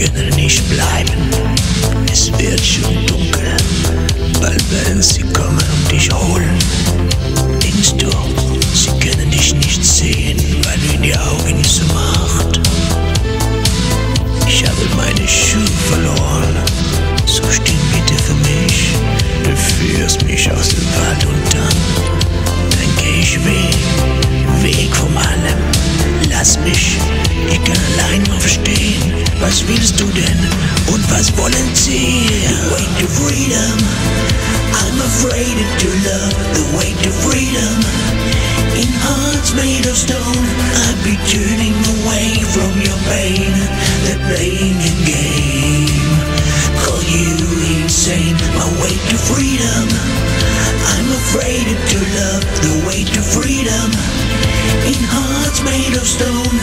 können nicht bleiben. Es wird schon dunkel. weil wenn sie kommen und dich holen. Denkst du, sie können dich nicht sehen, weil du in die Augen so machst? was wie Student und was wollen Sie? Way to freedom. I'm afraid to love the way to freedom. In hearts made of stone, I'd be turning away from your pain. They're playing a game. Call you insane, my way to freedom. I'm afraid to love the way to freedom. In hearts made of stone.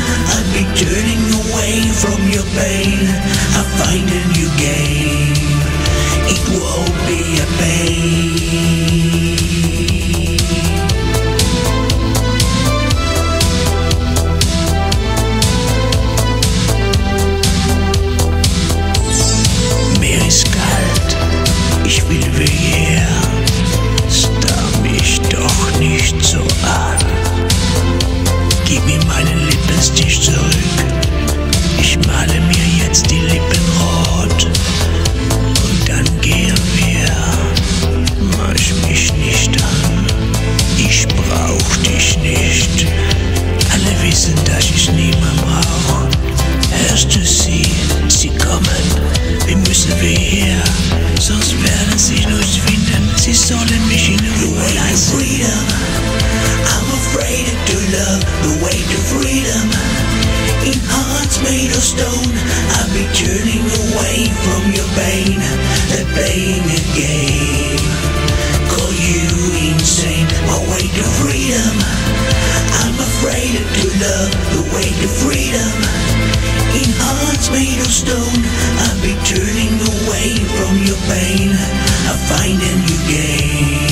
Lippenstich zurück. Ich male mir jetzt die Lippen rot. Stone, I'll be turning away from your pain. They're playing a game. Call you insane, my way to freedom. I'm afraid to love the way to freedom. In hearts made of stone, I'll be turning away from your pain. I find a